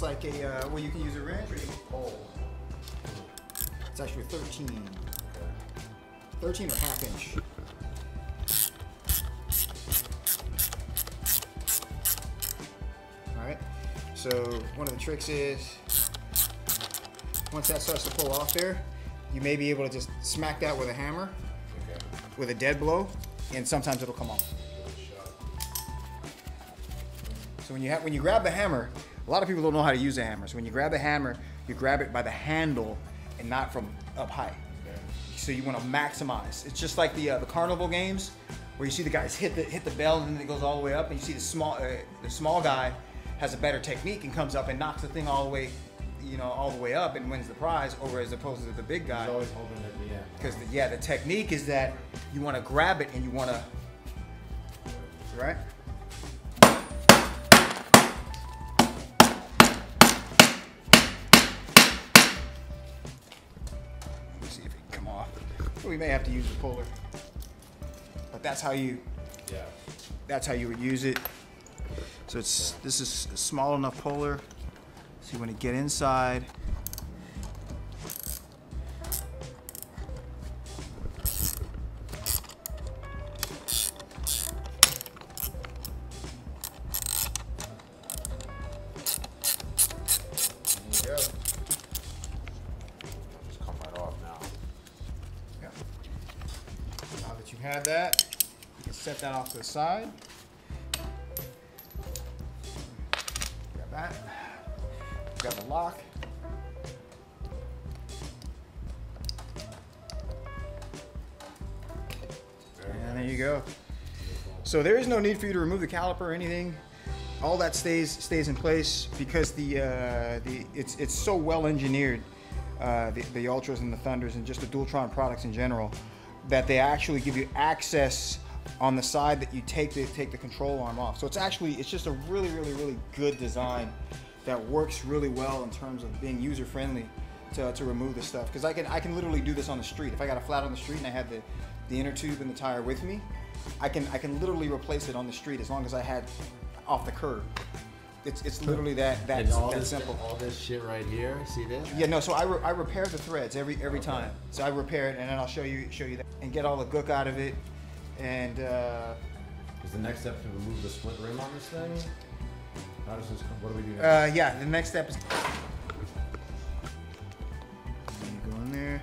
that's like a uh, well, you can use a wrench or you can pull. It's actually a 13, Okay. 13 or half inch. All right. So one of the tricks is once that starts to pull off there, you may be able to just smack that with a hammer Okay. with a dead blow, and sometimes it'll come off. So when you ha- when you grab the hammer, a lot of people don't know how to use a hammer. So when you grab the hammer, you grab it by the handle and not from up high. Okay. So you want to maximize. It's just like the uh, the carnival games where you see the guys hit the hit the bell and then it goes all the way up, and you see the small uh, the small guy has a better technique and comes up and knocks the thing all the way, you know, all the way up and wins the prize, over as opposed to the big guy. He's always holding at the end. Because yeah, the technique is that you want to grab it and you want to, right? We may have to use the puller, but that's how you Yeah. that's how you would use it. So it's this is a small enough puller. So you want to get inside. That off to the side. Grab that. Grab the lock. And there you go. So there is no need for you to remove the caliper or anything. All that stays stays in place because the uh, the it's it's so well engineered, uh, the, the ultras and the thunders and just the Dualtron products in general, that they actually give you access on the side that you take the take the control arm off. So it's actually it's just a really really really good design that works really well in terms of being user friendly to, to remove the stuff. Because I can I can literally do this on the street. If I got a flat on the street and I had the the inner tube and the tire with me, I can I can literally replace it on the street as long as I had off the curb. It's, it's literally that that, all that this, simple. all this shit right here. See this? Yeah, no. So I, re- I repair the threads every every Okay. time. So I repair it and then I'll show you show you that and get all the gook out of it. And uh, Is the next step to remove the split rim on this thing? How does this? come- What do we do next? uh, yeah, the next step is you go in there.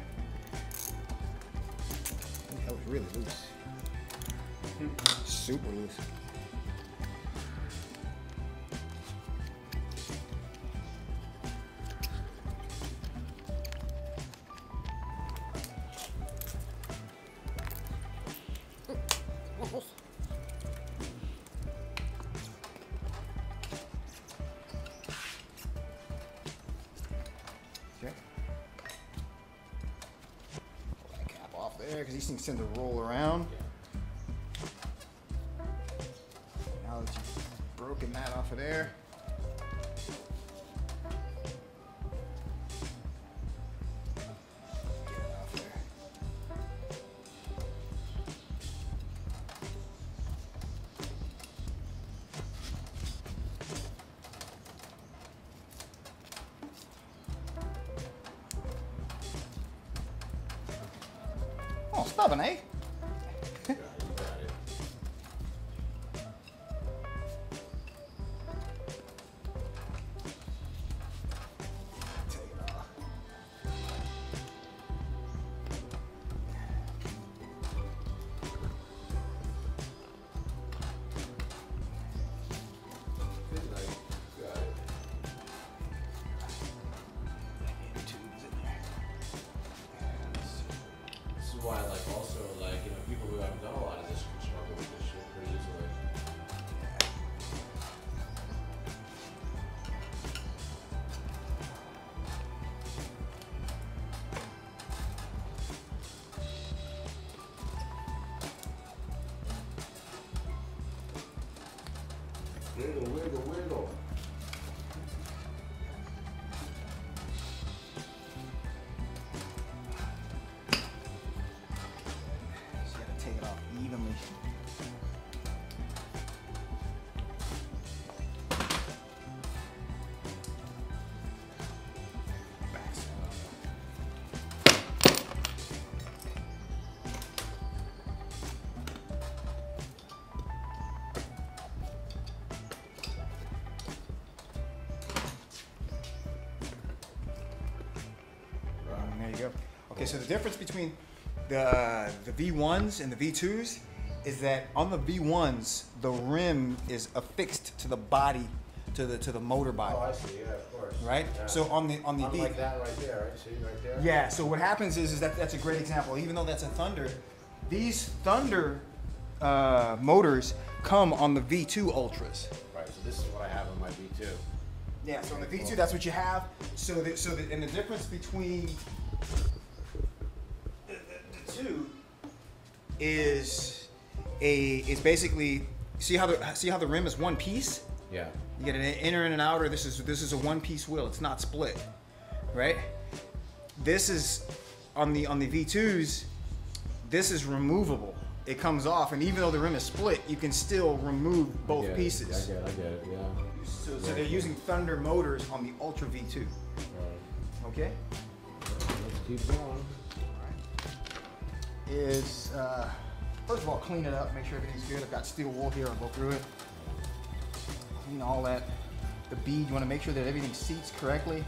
That was really loose. Super loose. There because these things tend to roll around. Now that you've broken that off of there. tengo, güey. Okay, so the difference between the the V1s and the V2s is that on the V1s the rim is affixed to the body, to the to the motor body. Oh, I see. Yeah, of course. Right? Yeah. So on the on the V Unlike that right there, right? See right there. Yeah, so what happens is, is that that's a great example. Even though that's a Thunder, these Thunder uh, motors come on the V2 Ultras. Right. So this is what I have on my V2. Yeah, so on the V2, that's what you have. So, the, so the, and the difference between the, the, the two is a is basically see how the see how the rim is one piece. Yeah. You get an inner and an outer. This is this is a one piece wheel. It's not split, right? This is on the on the V2s. This is removable. It comes off, and even though the rim is split, you can still remove I both it. pieces. I get it. I get it. Yeah. So, so they're using Thunder motors on the Ultra V2. Alright. Okay. Let's keep going. Is uh, first of all clean it up, make sure everything's good. I've got steel wool here. I'll go through it. Clean all that. The bead. You want to make sure that everything seats correctly.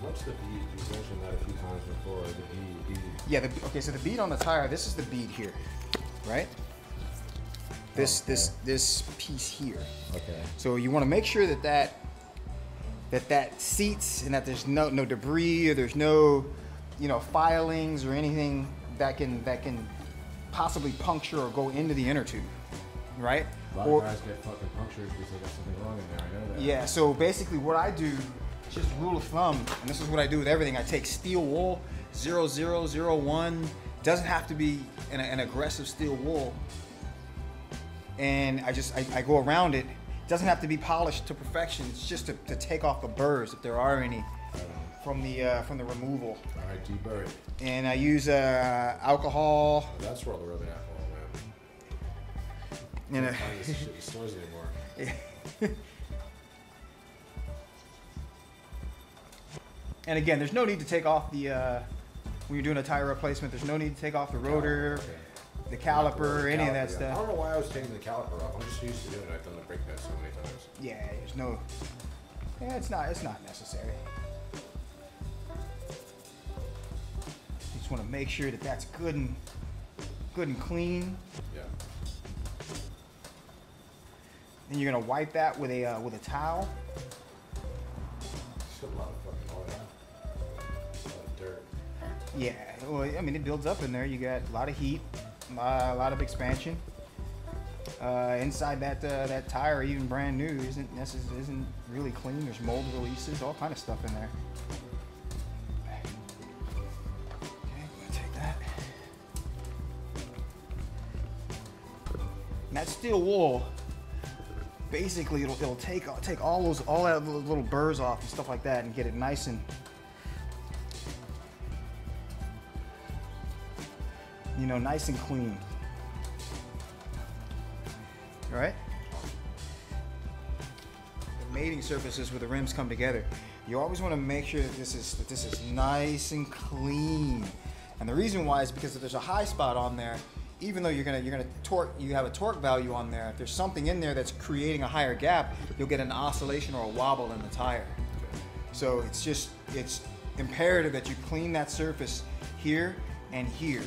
What's the bead? You mentioned that a few times before. The bead. bead. Yeah. The, okay. So the bead on the tire. This is the bead here, right? This Okay. this this piece here. Okay. So you want to make sure that that that that seats and that there's no no debris or there's no you know filings or anything that can that can possibly puncture or go into the inner tube, right? A lot Or of guys get fucking punctures because they got something wrong in there. I know that. yeah. So basically, what I do, just rule of thumb, and this is what I do with everything. I take steel wool, zero zero zero one. Doesn't have to be an, an aggressive steel wool. And I just I, I go around it. Doesn't have to be polished to perfection. It's just to, to take off the burrs if there are any. From the uh, from the removal. All right, deburr it. And I use uh, alcohol. Oh, that's where all the rubbing alcohol And man. uh, find this shit in stores anymore. and again, there's no need to take off the uh, when you're doing a tire replacement. There's no need to take off the rotor, Okay. the caliper, any of that Caliper, yeah. I don't know why I was taking the caliper off. I'm just used to doing it. I've done the brake test so many times. Yeah, there's no. Yeah, it's not. It's not necessary. Just want to make sure that that's good and good and clean. Yeah. Then you're gonna wipe that with a uh, with a towel. Still a lot of fucking oil. A lot of dirt. Yeah, well, I mean, it builds up in there. You got a lot of heat, a lot, of expansion. Uh, inside that uh, that tire, even brand new, isn't isn't really clean. There's mold releases, all kind of stuff in there. Steel wool, basically, it'll, it'll take take all those all that little burrs off and stuff like that, and get it nice and you know, nice and clean. All right? The mating surfaces where the rims come together. You always want to make sure that this is that this is nice and clean. And the reason why is because if there's a high spot on there, even though you're gonna you're gonna torque you have a torque value on there, if there's something in there that's creating a higher gap, you'll get an oscillation or a wobble in the tire. So it's just it's imperative that you clean that surface here and here,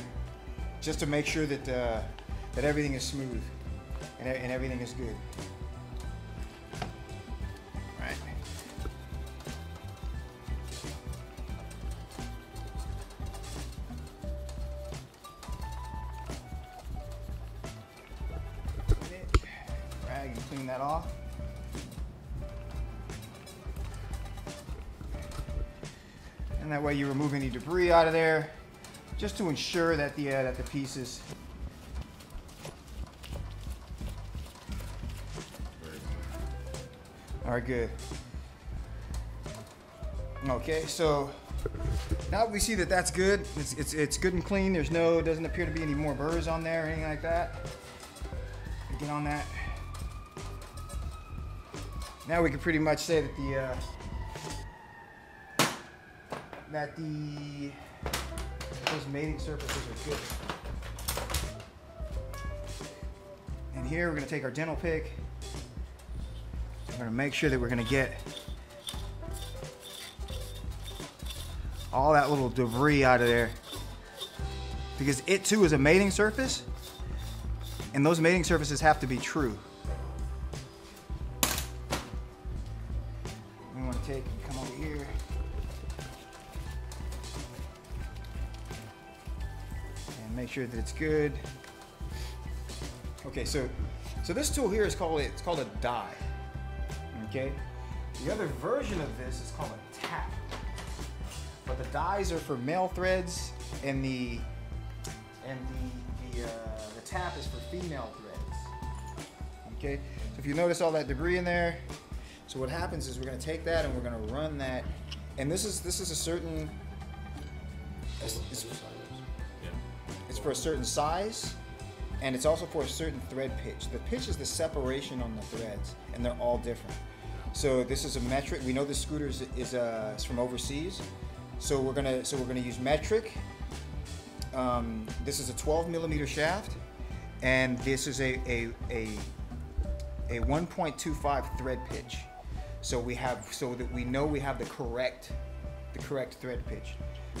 just to make sure that uh, that everything is smooth and, and everything is good. There, just to ensure that the uh, that the pieces. Very are good. Okay, so now we see that that's good. It's, it's, it's good and clean. There's no, doesn't appear to be any more burrs on there or anything like that. Get on that. Now we can pretty much say that the uh, that the those mating surfaces are good. And here we're gonna take our dental pick. We're gonna make sure that we're gonna get all that little debris out of there. because it too is a mating surface, and those mating surfaces have to be true. Make sure that it's good. Okay, so so this tool here is called it's called a die. Okay? The other version of this is called a tap. But the dies are for male threads and the and the the, uh, the tap is for female threads. Okay? So if you notice all that debris in there, so what happens is we're gonna take that and we're gonna run that and this is this is a certain for a certain size and it's also for a certain thread pitch. The pitch is the separation on the threads, and they're all different. So this is a metric. We know the scooter is, is, uh, is from overseas, so we're gonna so we're gonna use metric. Um, this is a 12 millimeter shaft, and this is a a a, a 1.25 thread pitch. So we have so that we know we have the correct the correct thread pitch.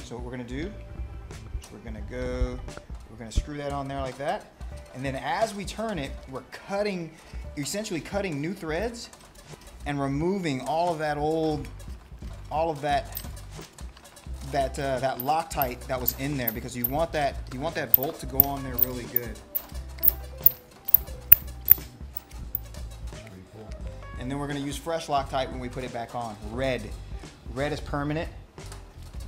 So what we're gonna do, we're gonna go, we're gonna screw that on there like that. And then as we turn it, we're cutting, essentially cutting new threads and removing all of that old, all of that, that uh, that Loctite that was in there because you want that you want that bolt to go on there really good. And then we're gonna use fresh Loctite when we put it back on. Red, red is permanent.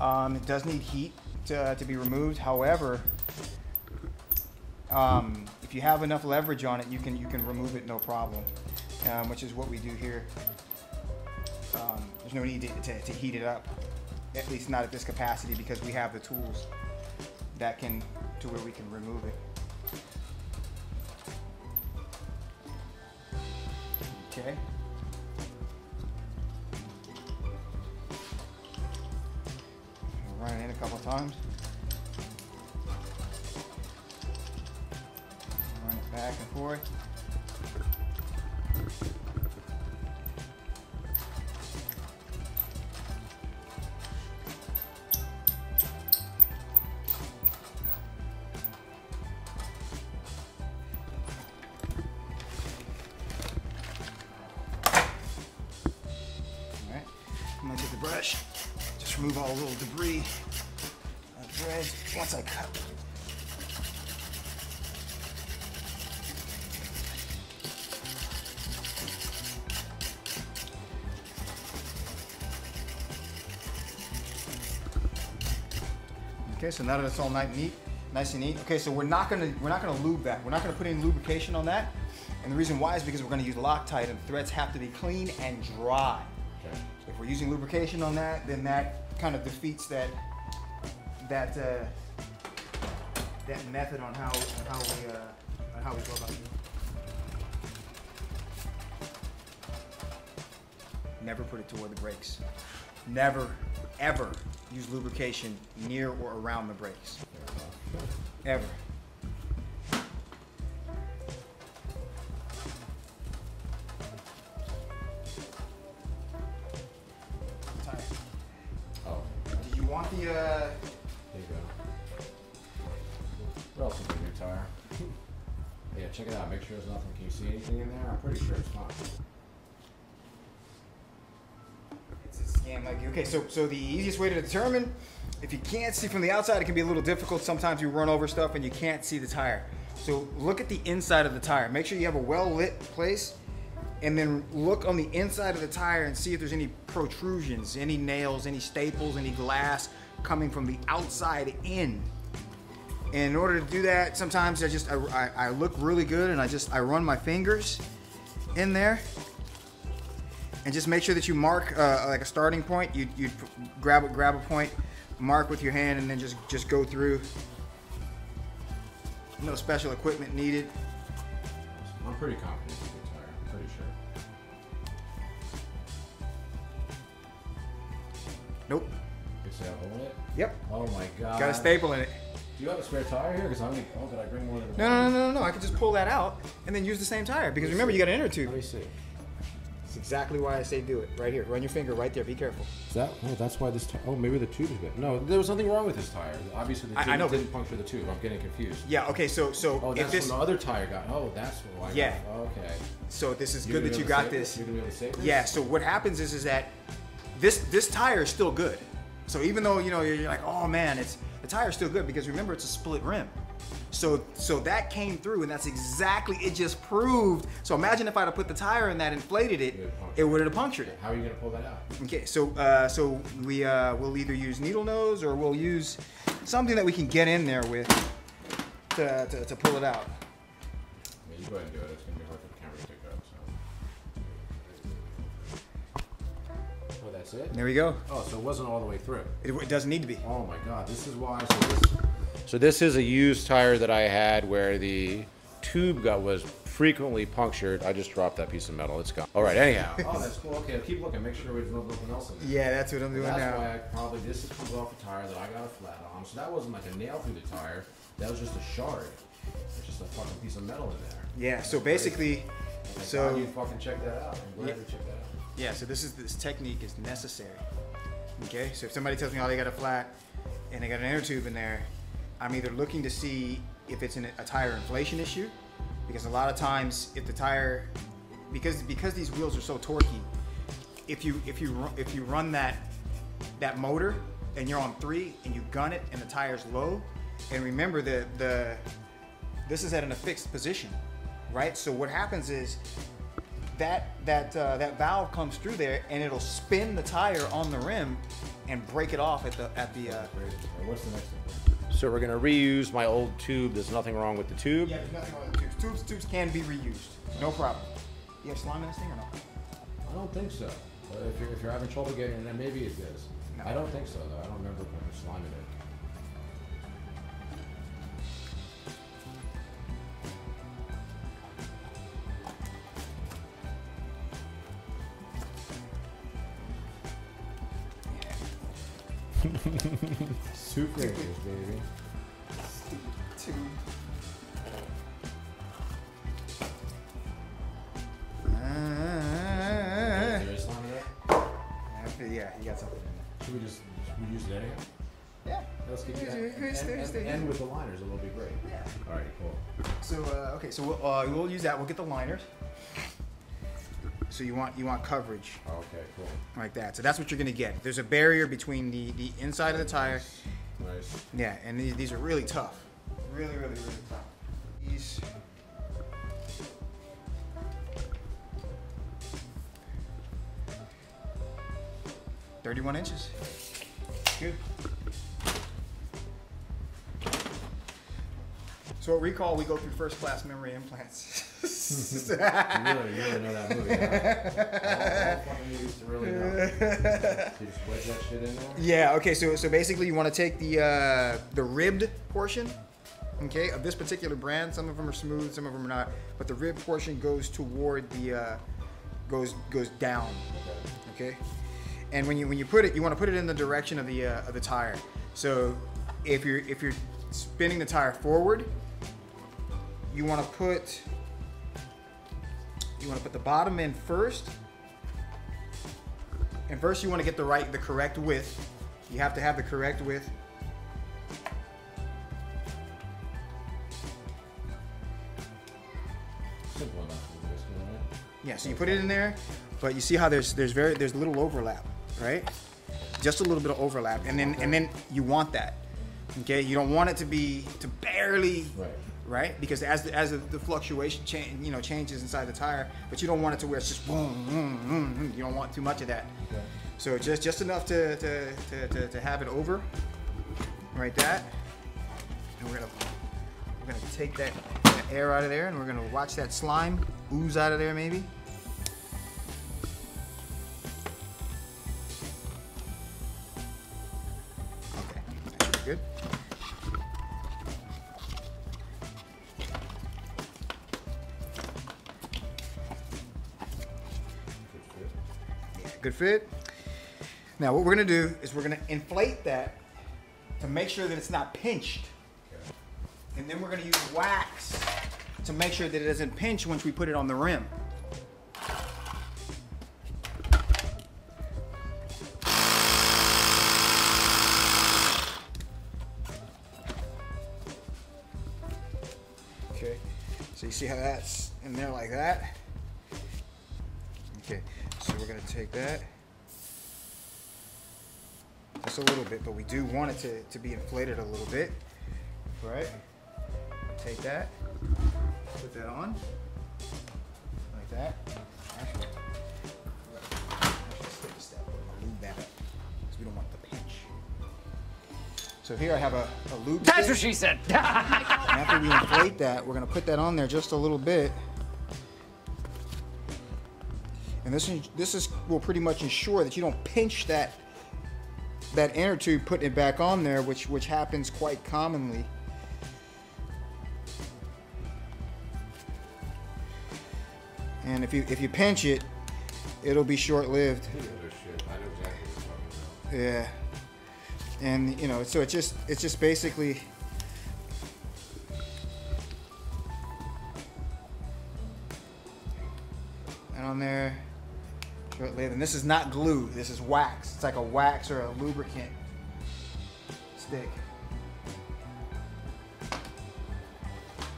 Um, it does need heat to, to be removed. However, um, if you have enough leverage on it, you can you can remove it no problem, um, which is what we do here. Um, there's no need to, to, to heat it up, at least not at this capacity, because we have the tools that can to where we can remove it. Okay. Run it in a couple times. Just remove all the little debris, threads, once I cut. Okay, so now that it's all nice and neat, nice and neat. Okay, so we're not gonna we're not gonna lube that. We're not gonna put any lubrication on that. And the reason why is because we're gonna use Loctite and threads have to be clean and dry. If we're using lubrication on that, then that kind of defeats that that uh, that method on how on how we uh, on how we go about it. Never put it toward the brakes. Never, ever use lubrication near or around the brakes. Ever. The uh, there you go. What else is in your tire? Yeah, check it out. Make sure there's nothing. Can you see anything in there? I'm pretty sure it's not. It's a scam like okay, so so the easiest way to determine if you can't see from the outside, it can be a little difficult. Sometimes you run over stuff and you can't see the tire. So look at the inside of the tire. Make sure you have a well lit place, and then look on the inside of the tire and see if there's any protrusions, any nails, any staples, any glass coming from the outside in. And in order to do that, sometimes I just I, I, look really good and I just I run my fingers in there and just make sure that you mark uh, like a starting point. You you grab grab a point, mark with your hand, and then just just go through. No special equipment needed. I'm pretty confident it's a tire. I'm pretty sure. Nope. You see how hole in it? Yep. Oh my god. Got a staple in it. Do you have a spare tire here? Because I'm gonna. Oh, did I bring more than No, no, no, no, no. I could just pull that out and then use the same tire because remember you got an inner tube. Let me see. 16 exactly why I say do it. Right here. Run your finger right there. Be careful. Is that? Oh, that's why this. Oh, maybe the tube is bit. No, there was nothing wrong with this tire. Obviously, the I- tube I know, didn't puncture the tube. I'm getting confused. Yeah. Okay. So so Oh, if that's this when the other tire got. Oh, that's why. I got- Yeah. okay. so this is You're good that you got save this. You're gonna be able to save this? Yeah. So what happens is is that this this tire is still good. So even though you know you're, like, oh man, it's the tire's still good because remember it's a split rim. So so that came through and that's exactly it. Just proved. So imagine if I'd have put the tire in that, inflated it, It would've punctured it would have punctured it. How are you gonna pull that out? Okay, so uh, so we uh, will either use needle nose or we'll use something that we can get in there with to, to, to pull it out. Mean, you go ahead and do it. That's it. There we go. Oh, so it wasn't all the way through. It, it doesn't need to be. Oh my god, this is why. So this, so this is a used tire that I had where the tube got was frequently punctured. I just dropped that piece of metal. It's gone. All right. Anyhow. oh, that's cool. Okay, keep looking. Make sure there's nothing else in there. Yeah, that's what I'm doing That's now. why I probably this is comes off a tire that I got a flat on. So that wasn't like a nail through the tire. That was just a shard. It's just a fucking piece of metal in there. Yeah, so basically, Thank So- God you fucking check that out. I'm glad Yeah. you checked that out. Yeah, so this is this technique is necessary. Okay, so if somebody tells me, oh, they got a flat and they got an inner tube in there, I'm either looking to see if it's an, a tire inflation issue, because a lot of times if the tire, because because these wheels are so torquey, if you if you if you run that that motor and you're on three and you gun it and the tire's low, and remember the the this is at an affixed position, right? So what happens is that that uh, that valve comes through there and it'll spin the tire on the rim and break it off at the at the. Uh, What's the next thing? So we're gonna reuse my old tube. There's nothing wrong with the tube. yeah, there's nothing wrong with the tubes. Tubes tubes can be reused, no problem. You have slime in this thing or not? I don't think so. If you're, if you're having trouble getting it, then maybe it is. No. I don't think so though. I don't remember putting slime in it. Uh, okay, so we'll, uh, we'll use that. We'll get the liners. So you want you want coverage Okay, cool. like that. So that's what you're gonna get. There's a barrier between the the inside of the tire. Nice. Yeah, and these, these are really tough. Really, really, really tough. These. Thirty-one inches. Good. So at Rekall, we go through first-class memory implants. You really, you really know that movie. Huh? All, all movies to really know. You just wedge that shit in there. Yeah. Okay. So so basically, you want to take the uh, the ribbed portion, okay, of this particular brand. Some of them are smooth, some of them are not. But the rib portion goes toward the uh, goes goes down. Okay. Okay. And when you when you put it, you want to put it in the direction of the uh, of the tire. So if you're if you're spinning the tire forward, you want to put you want to put the bottom in first. And first you want to get the right the correct width. You have to have the correct width. Yeah, so you put it in there, but you see how there's there's very there's little overlap, right? Just a little bit of overlap, and then and then you want that. Okay, you don't want it to be to barely Right. Right? Because as the, as the, the fluctuation change, you know, changes inside the tire, but you don't want it to where it's just boom, boom, boom, boom. You don't want too much of that. So just just enough to to, to, to, to have it over, right? That, and we're gonna we're gonna take that, that air out of there, and we're gonna watch that slime ooze out of there, maybe. Good fit. Now what we're gonna do is we're gonna inflate that to make sure that it's not pinched. And then we're gonna use wax to make sure that it doesn't pinch once we put it on the rim. Okay, so you see how that's in there like that? Okay, we're gonna take that. Just a little bit, but we do want it to, to be inflated a little bit, right? Take that, put that on, like that. Actually, actually skip a step, lube that up, because we don't want the pinch. So here I have a, a lube That's what she said. After we inflate that, we're gonna put that on there just a little bit. And this is, this is will pretty much ensure that you don't pinch that that inner tube putting it back on there, which which happens quite commonly. And if you if you pinch it, it'll be short-lived. I know exactly what you're talking Yeah. And you know, so it's just it's just basically and on there short lived. And this is not glue, this is wax. It's like a wax or a lubricant stick.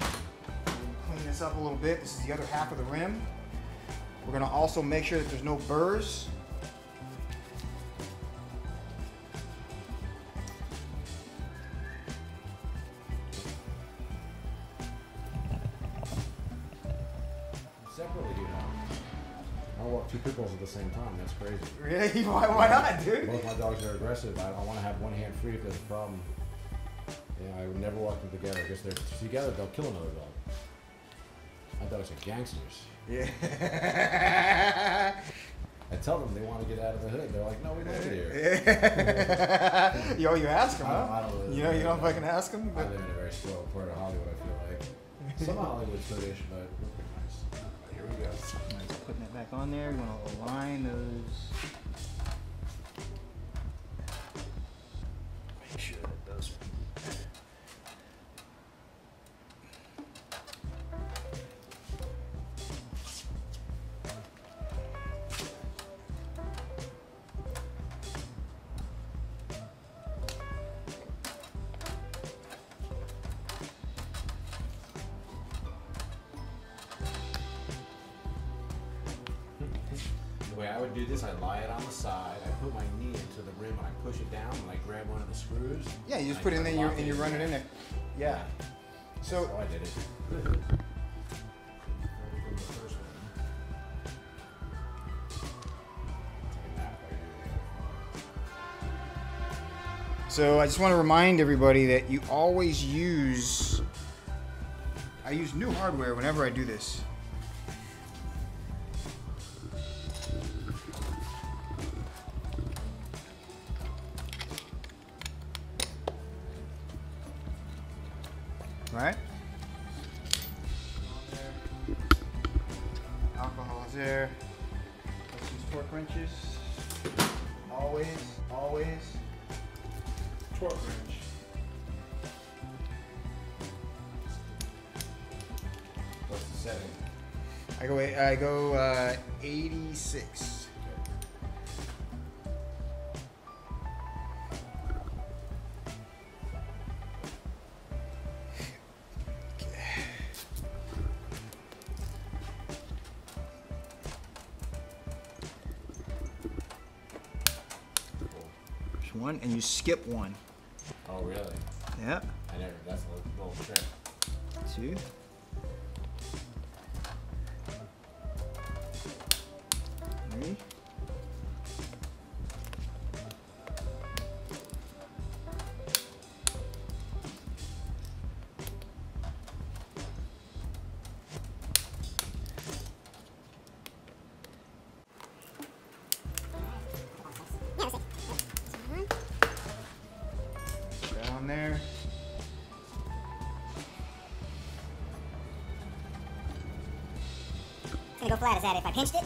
Clean this up a little bit. This is the other half of the rim. We're gonna also make sure that there's no burrs. Walk two pit bulls at the same time. That's crazy. Really? Why, why not, dude? Both my dogs are aggressive. I, I want to have one hand free if there's a problem. Yeah, I would never walk them together because they're together they'll kill another dog. My dogs are gangsters. Yeah. I tell them they want to get out of the hood. They're like, no, we it here. Yo, you ask them, I don't- huh? I don't really you know, you don't fucking ask them. But... I live in a very spoiled part of Hollywood. I feel like some Hollywood's hoodish, but nice. Here we go. Putting it back on there. You want to align those. I do this, I lie it on the side. I put my knee into the rim and I push it down and I grab one of the screws. Yeah, you just put it in there and you, and you run it in there. Yeah. That's So how I did it. From the first one. Take a nap, I do. So I just want to remind everybody that you always use. I use new hardware whenever I do this. Right? Alcohol is there. Let's use torque wrenches. Always, always torque wrench. What's the setting? I go I go uh, 86. You skip one. Oh, really? Yep. I never. That's a little trick. Two. Flat as that if I pinched it.